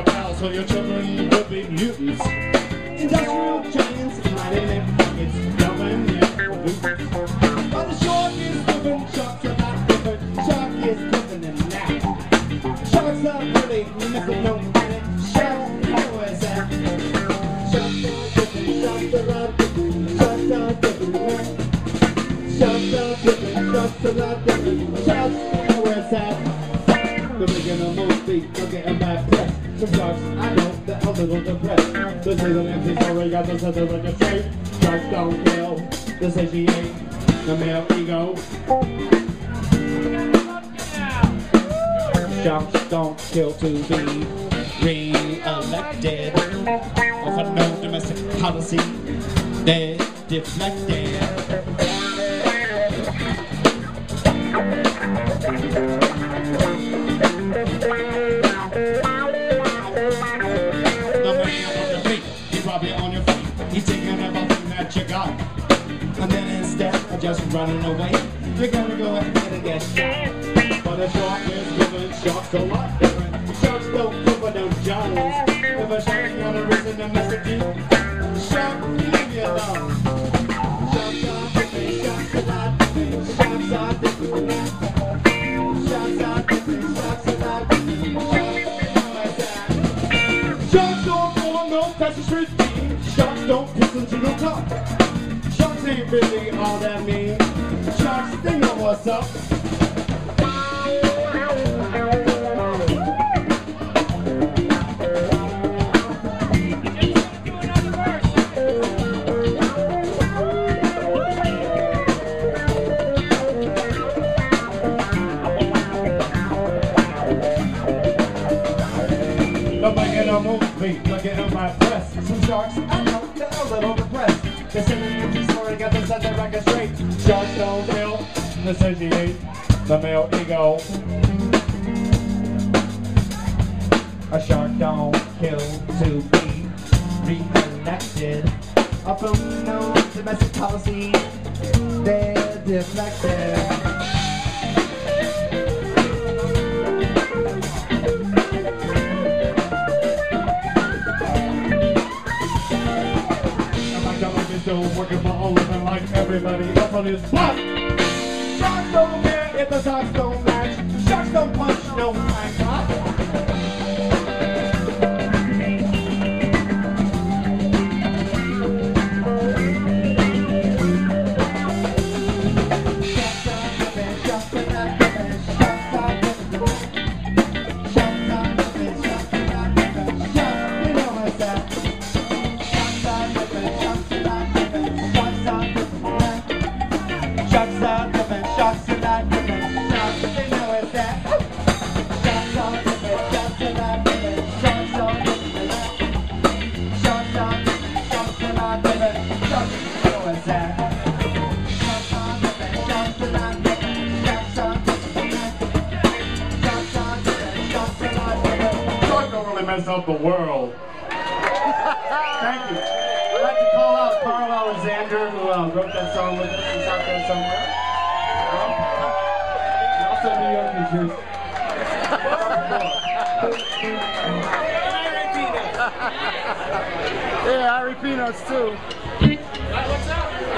left by a pal, so your children will be mutants. Industrial giants, mining their pockets, dumping their boots. But the shark is different, sharks are not different. Shark is different than that. Sharks are really messing no planet. Sharks know it's at. Sharks are different, sharks are different. Sharks are different. Sharks are different, sharks are different. Sharks know it's at. They're making a movie, getting bad press. Some sharks, I know, they're a little depressed. The empty story got the center like a straight. Sharks don't kill, she ain't the male ego. Sharks don't kill to be re-elected. Off a no domestic policy, they deflected. Just running away, you're gonna go ahead and get shot. But a shark is giving sharks a lot different. Sharks don't cover no Jones. If a shark's gonna reason to mess with you, shark, leave you alone. Sharks are different, sharks are not different. Sharks are different. Sharks are not different. Sharks don't follow no passage routine. Sharks don't listen to no talk. Sharks ain't really all that mean. Sharks, they know what's up. I'm making movie, looking at my press. Some sharks, I know, they're a little depressed. They say record straight. Kill, they satiate the male ego. A shark don't kill to be re-elected. A from no domestic policy, they're deflected. Working for like everybody else on his block. Mess up the world. Thank you. I'd like to call out Carl Alexander, who uh, wrote that song with us. He's out there somewhere. And also New York, New Jersey. Yeah, Ari Peanuts too. What's up?